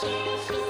Jesus.